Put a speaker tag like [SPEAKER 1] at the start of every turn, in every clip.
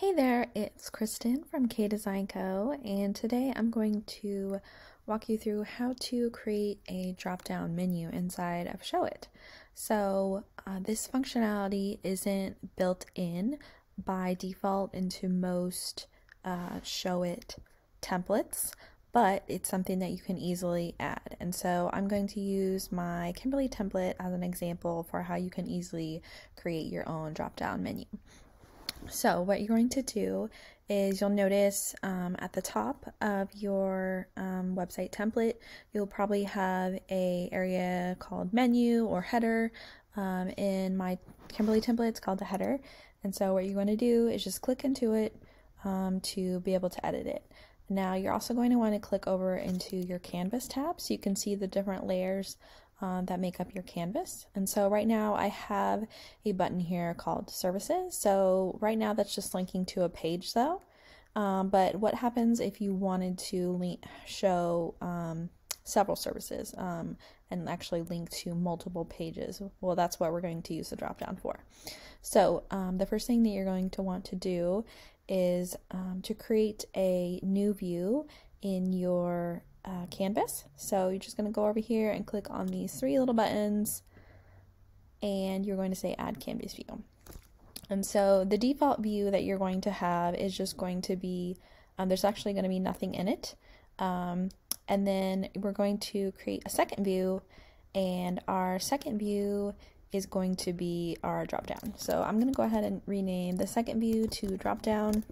[SPEAKER 1] Hey there, it's Kristen from K Design Co. And today I'm going to walk you through how to create a drop down menu inside of Showit. So, uh, this functionality isn't built in by default into most uh, Showit templates, but it's something that you can easily add. And so I'm going to use my Kimberly template as an example for how you can easily create your own drop down menu. So what you're going to do is you'll notice um, at the top of your um, website template, you'll probably have a area called menu or header. Um, in my Kimberly template, it's called the header. And so what you're going to do is just click into it um, to be able to edit it. Now you're also going to want to click over into your canvas tab so you can see the different layers um, that make up your canvas. And so right now I have a button here called services. So right now that's just linking to a page though. Um, but what happens if you wanted to link, show um, several services um, and actually link to multiple pages? Well, that's what we're going to use the drop down for. So um, the first thing that you're going to want to do is um, to create a new view in your uh, canvas. So you're just going to go over here and click on these three little buttons and you're going to say add canvas view. And so the default view that you're going to have is just going to be, um, there's actually going to be nothing in it. Um, and then we're going to create a second view and our second view is going to be our drop down. So I'm going to go ahead and rename the second view to drop down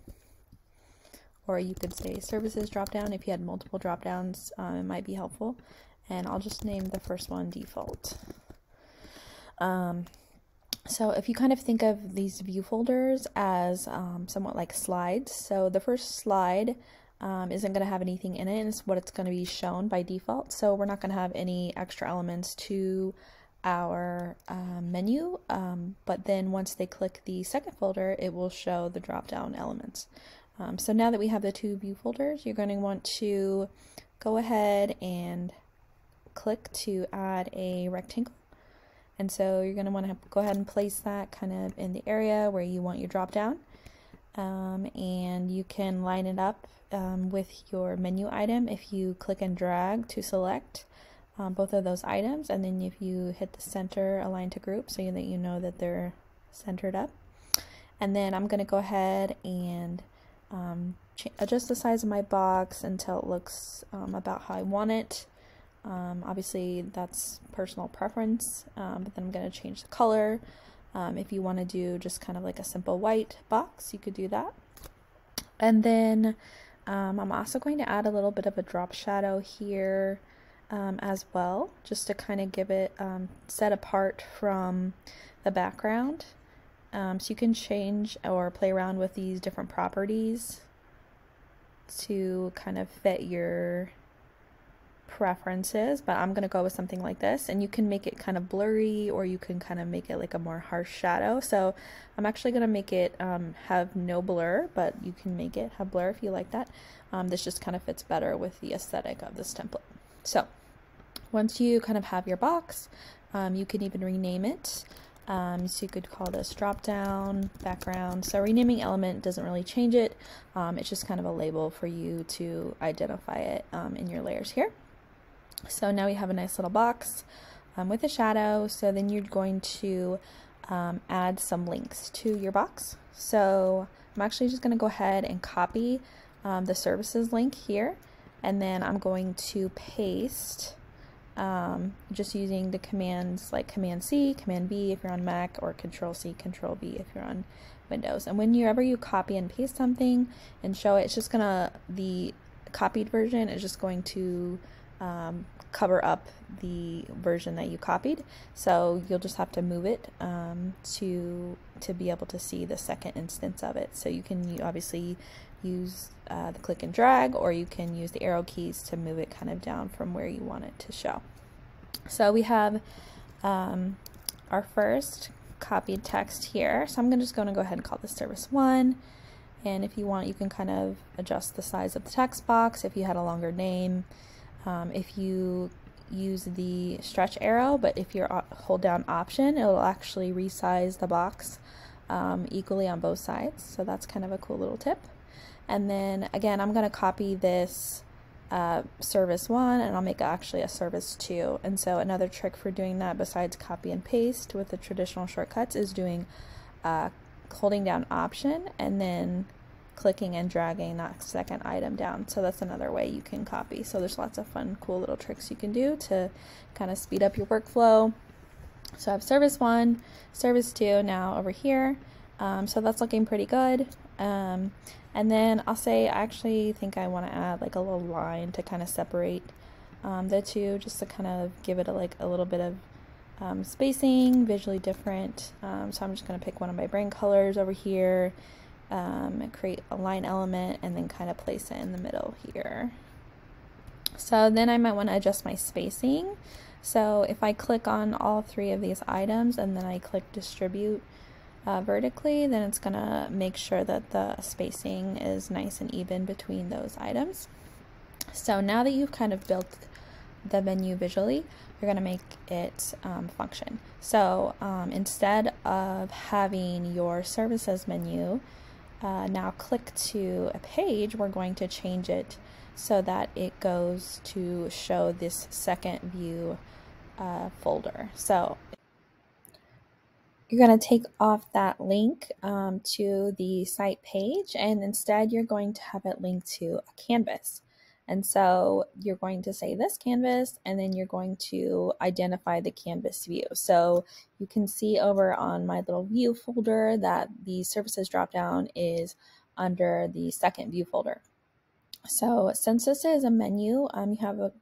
[SPEAKER 1] or you could say services drop down if you had multiple drop downs um, it might be helpful. And I'll just name the first one default. Um, so if you kind of think of these view folders as um, somewhat like slides so the first slide um, isn't going to have anything in it. And it's what it's going to be shown by default. So we're not going to have any extra elements to our um, menu. Um, but then once they click the second folder it will show the drop down elements um, so now that we have the two view folders, you're going to want to go ahead and click to add a rectangle. And so you're going to want to go ahead and place that kind of in the area where you want your drop down. Um, and you can line it up um, with your menu item if you click and drag to select um, both of those items. And then if you hit the center align to group so that you know that they're centered up. And then I'm going to go ahead and um, adjust the size of my box until it looks um, about how I want it. Um, obviously, that's personal preference, um, but then I'm going to change the color. Um, if you want to do just kind of like a simple white box, you could do that. And then um, I'm also going to add a little bit of a drop shadow here as well, just to kind of give it set apart from the background. Um, so you can change or play around with these different properties to kind of fit your preferences, but I'm going to go with something like this. And you can make it kind of blurry or you can kind of make it like a more harsh shadow. So I'm actually going to make it um, have no blur, but you can make it have blur if you like that. Um, this just kind of fits better with the aesthetic of this template. So once you kind of have your box, um, you can even rename it. Um, so you could call this drop down background. So renaming element doesn't really change it. Um, it's just kind of a label for you to identify it um, in your layers here. So now we have a nice little box um, with a shadow. So then you're going to um, add some links to your box. So I'm actually just going to go ahead and copy um, the services link here. And then I'm going to paste um, just using the commands like Command C, Command B if you're on Mac, or Control C, Control V if you're on Windows. And whenever you copy and paste something and Showit, it's just gonna, the copied version is just going to um, cover up the version that you copied. So you'll just have to move it um, to to be able to see the second instance of it. So you can obviously use uh, the click and drag or you can use the arrow keys to move it kind of down from where you want it to show. So we have um, our first copied text here. So I'm just going to go ahead and call this service 1. And if you want, you can kind of adjust the size of the text box if you had a longer name. Um, if you use the stretch arrow, but if you hold down option, it'll actually resize the box um, equally on both sides. So that's kind of a cool little tip. And then again, I'm going to copy this uh, service one and I'll make actually a service two. And so another trick for doing that besides copy and paste with the traditional shortcuts is doing uh, holding down option and then clicking and dragging that second item down. So that's another way you can copy. So there's lots of fun, cool little tricks you can do to kind of speed up your workflow. So I have service one, service two now over here. Um, so that's looking pretty good. Um, and then I'll say I actually think I want to add like a little line to kind of separate um, the two just to kind of give it a, like a little bit of um, spacing, visually different. Um, so I'm just going to pick one of my brand colors over here, um, create a line element, and then kind of place it in the middle here. So then I might want to adjust my spacing. So if I click on all three of these items and then I click distribute uh, vertically, then it's to make sure that the spacing is nice and even between those items. So now that you've kind of built the menu visually, you're to make it um, function. So um, instead of having your services menu uh, now click to a page, we're going to change it so that it goes to show this second view uh, folder. So you're going to take off that link um, to the site page and instead you're going to have it linked to a canvas. And so you're going to say this canvas and then you're going to identify the canvas view. So you can see over on my little view folder that the services dropdown is under the second view folder. So since this is a menu, um, you have a,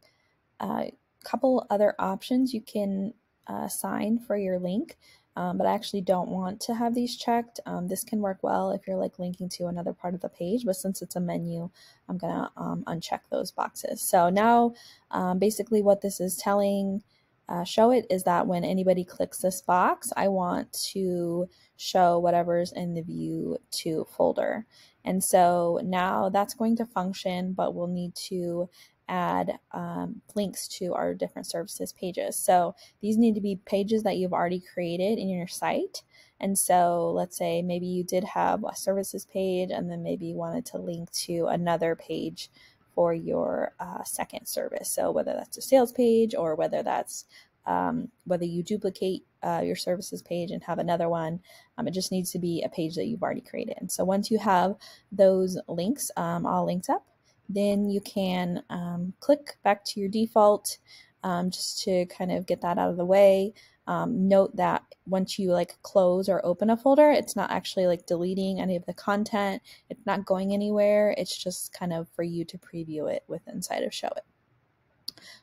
[SPEAKER 1] a couple other options you can uh, assign for your link um, but I actually don't want to have these checked. Um, this can work well if you're like linking to another part of the page, but since it's a menu, I'm gonna um, uncheck those boxes. So now um, basically what this is telling uh, Showit is that when anybody clicks this box, I want to show whatever's in the view to folder. And so now that's going to function, but we'll need to add um, links to our different services pages. So these need to be pages that you've already created in your site. And so let's say maybe you did have a services page and then maybe you wanted to link to another page for your uh, second service. So whether that's a sales page or whether that's um, whether you duplicate uh, your services page and have another one, um, it just needs to be a page that you've already created. And so once you have those links um, all linked up, then you can um, click back to your default um, just to kind of get that out of the way. Um, note that once you like close or open a folder, it's not actually like deleting any of the content. It's not going anywhere. It's just kind of for you to preview it with inside of Showit.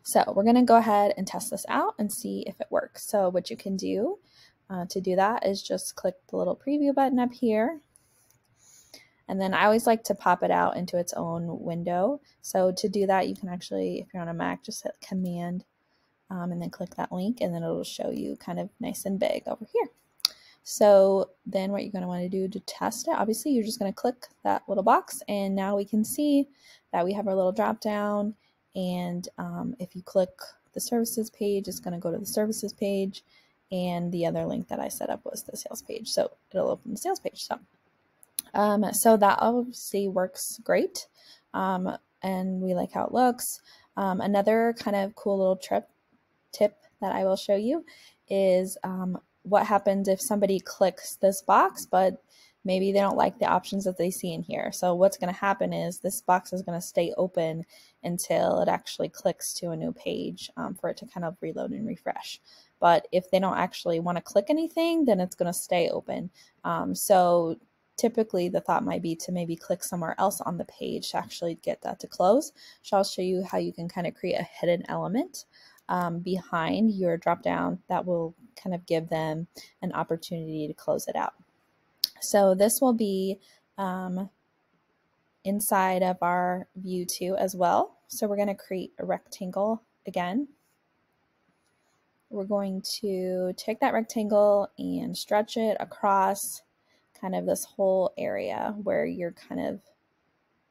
[SPEAKER 1] So we're going to go ahead and test this out and see if it works. So what you can do uh, to do that is just click the little preview button up here and then I always like to pop it out into its own window. So to do that, you can actually, if you're on a Mac, just hit Command um, and then click that link and then it'll show you kind of nice and big over here. So then what you're going to want to do to test it, obviously you're just going to click that little box and now we can see that we have our little drop down and um, if you click the services page, it's going to go to the services page and the other link that I set up was the sales page. So it'll open the sales page. So um, so that obviously works great. Um, and we like how it looks. Um, another kind of cool little trip tip that I will show you is um, what happens if somebody clicks this box, but maybe they don't like the options that they see in here. So what's going to happen is this box is going to stay open until it actually clicks to a new page um, for it to kind of reload and refresh. But if they don't actually want to click anything, then it's going to stay open. Um, so typically the thought might be to maybe click somewhere else on the page to actually get that to close. So I'll show you how you can kind of create a hidden element um, behind your drop down that will kind of give them an opportunity to close it out. So this will be um, inside of our view two as well. So we're going to create a rectangle again. We're going to take that rectangle and stretch it across kind of this whole area where your kind of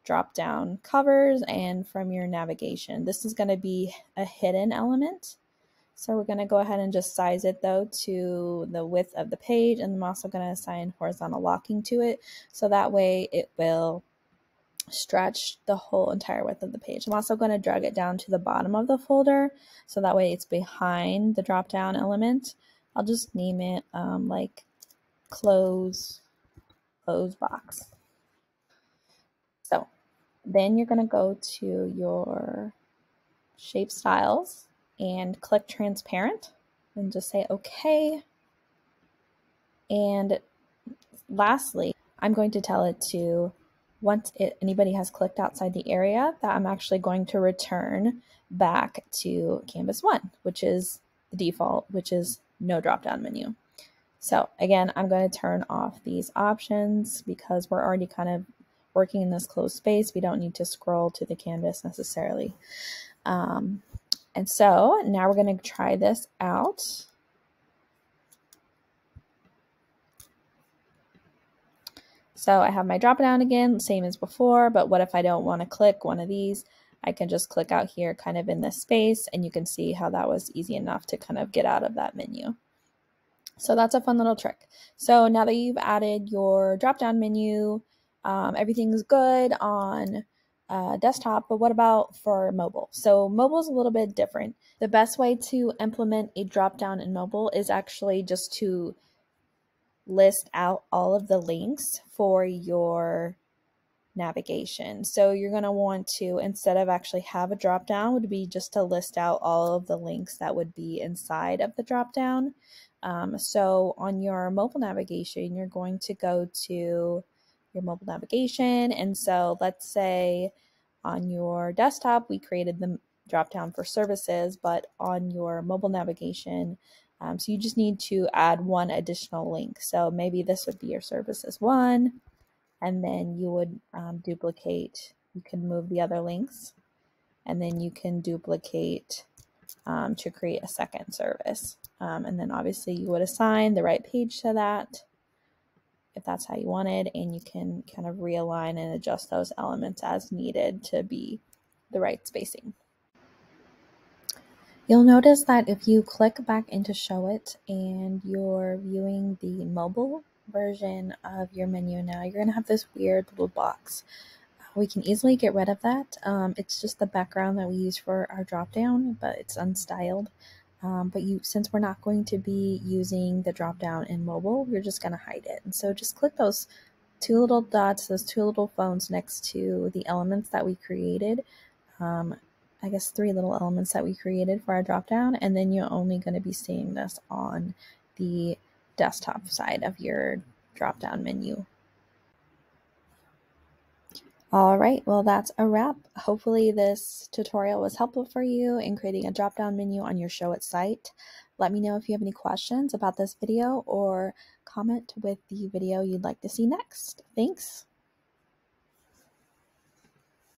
[SPEAKER 1] drop down covers and from your navigation. This is going to be a hidden element. So we're going to go ahead and just size it though to the width of the page and I'm also going to assign horizontal locking to it so that way it will stretch the whole entire width of the page. I'm also going to drag it down to the bottom of the folder so that way it's behind the drop down element. I'll just name it um, like close, close box. So then you're going to go to your shape styles and click transparent and just say okay. And lastly, I'm going to tell it to once it, anybody has clicked outside the area that I'm actually going to return back to Canvas 1, which is the default, which is no drop down menu. So again, I'm going to turn off these options because we're already kind of working in this closed space. We don't need to scroll to the canvas necessarily. Um, and so now we're going to try this out. So I have my drop down again, same as before, but what if I don't want to click one of these? I can just click out here kind of in this space and you can see how that was easy enough to kind of get out of that menu. So that's a fun little trick. So now that you've added your drop down menu, um, everything's good on uh, desktop, but what about for mobile? So mobile is a little bit different. The best way to implement a drop down in mobile is actually just to list out all of the links for your navigation. So you're going to want to, instead of actually have a drop down, would be just to list out all of the links that would be inside of the drop down. Um, so on your mobile navigation, you're going to go to your mobile navigation. And so let's say on your desktop, we created the drop down for services, but on your mobile navigation, um, so you just need to add one additional link. So maybe this would be your services one, and then you would um, duplicate, you can move the other links, and then you can duplicate um, to create a second service. Um, and then obviously you would assign the right page to that if that's how you wanted, and you can kind of realign and adjust those elements as needed to be the right spacing. You'll notice that if you click back into Showit and you're viewing the mobile version of your menu now, you're going to have this weird little box. We can easily get rid of that. Um, it's just the background that we use for our drop down, but it's unstyled. Um, but you, since we're not going to be using the drop down in mobile, we're just going to hide it. And so just click those two little dots, those two little phones next to the elements that we created. Um, I guess, three little elements that we created for our dropdown, and then you're only going to be seeing this on the desktop side of your drop-down menu. All right, well, that's a wrap. Hopefully, this tutorial was helpful for you in creating a drop down menu on your show Showit site. Let me know if you have any questions about this video or comment with the video you'd like to see next. Thanks.